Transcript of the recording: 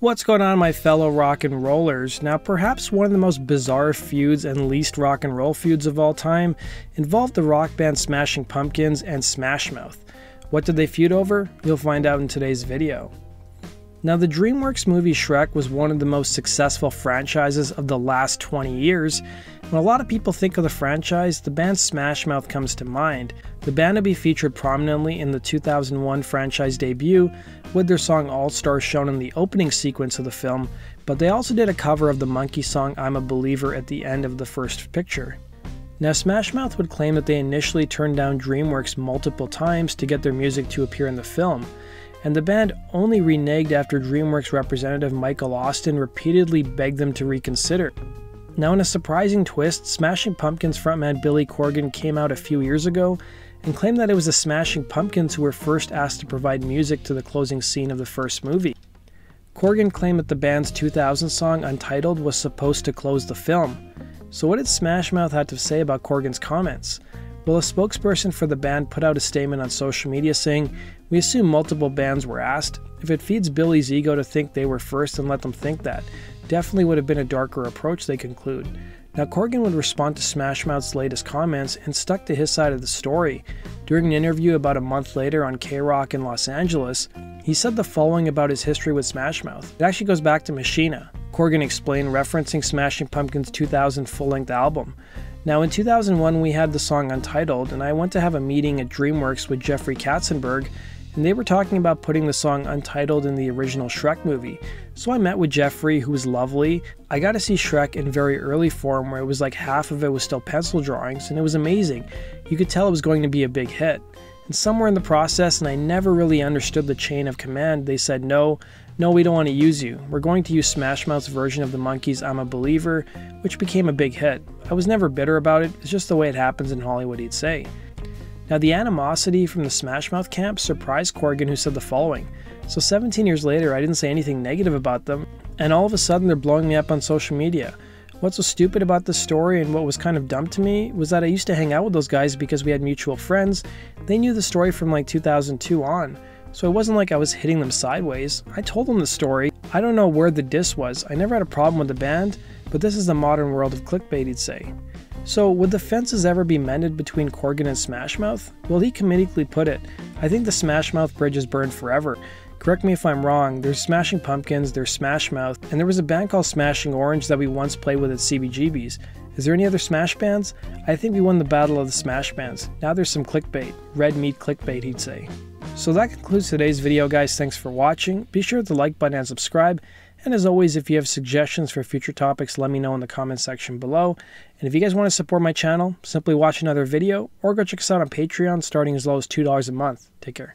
What's going on, my fellow rock and rollers? Now, perhaps one of the most bizarre feuds and least rock and roll feuds of all time involved the rock band Smashing Pumpkins and Smash Mouth. What did they feud over? You'll find out in today's video. Now, the DreamWorks movie Shrek was one of the most successful franchises of the last 20 years. When a lot of people think of the franchise, the band Smash Mouth comes to mind. The band will be featured prominently in the 2001 franchise debut, with their song All Stars shown in the opening sequence of the film, but they also did a cover of the Monkees song I'm a Believer at the end of the first picture. Now, Smash Mouth would claim that they initially turned down DreamWorks multiple times to get their music to appear in the film, and the band only reneged after DreamWorks representative Michael Austin repeatedly begged them to reconsider. Now, in a surprising twist, Smashing Pumpkins frontman Billy Corgan came out a few years ago and claimed that it was the Smashing Pumpkins who were first asked to provide music to the closing scene of the first movie. Corgan claimed that the band's 2000 song Untitled was supposed to close the film. So, what did Smash Mouth have to say about Corgan's comments? Well, a spokesperson for the band put out a statement on social media saying, We assume multiple bands were asked. If it feeds Billy's ego to think they were first, then let them think that. Definitely would have been a darker approach, they conclude. Now, Corgan would respond to Smash Mouth's latest comments and stuck to his side of the story. During an interview about a month later on KROQ in Los Angeles, he said the following about his history with Smash Mouth. It actually goes back to Machina. Corgan explained, referencing Smashing Pumpkins' 2000 full length album. Now, in 2001, we had the song Untitled, and I went to have a meeting at DreamWorks with Jeffrey Katzenberg, and they were talking about putting the song Untitled in the original Shrek movie. So I met with Jeffrey, who was lovely. I got to see Shrek in very early form, where it was like half of it was still pencil drawings, and it was amazing. You could tell it was going to be a big hit. And somewhere in the process, and I never really understood the chain of command, they said, No, no, we don't want to use you. We're going to use Smash Mouth's version of the Monkees' I'm a Believer, which became a big hit. I was never bitter about it, it's just the way it happens in Hollywood, he'd say. Now, the animosity from the Smash Mouth camp surprised Corgan, who said the following So, 17 years later, I didn't say anything negative about them, and all of a sudden they're blowing me up on social media. What's so stupid about this story and what was kind of dumb to me was that I used to hang out with those guys because we had mutual friends. They knew the story from like 2002 on. So it wasn't like I was hitting them sideways. I told them the story. I don't know where the diss was. I never had a problem with the band, but this is the modern world of clickbait, he'd say. So, would the fences ever be mended between Corgan and Smashmouth? Well, he comedically put it I think the Smashmouth bridge is burned forever. Correct me if I'm wrong, there's Smashing Pumpkins, there's Smashmouth, and there was a band called Smashing Orange that we once played with at CBGB's. Is there any other Smash bands? I think we won the battle of the Smash bands. Now there's some clickbait. Red meat clickbait, he'd say. So that concludes today's video, guys. Thanks for watching. Be sure to like button and subscribe. And as always, if you have suggestions for future topics, let me know in the comment section below. And if you guys want to support my channel, simply watch another video or go check us out on Patreon starting as low as $2 a month. Take care.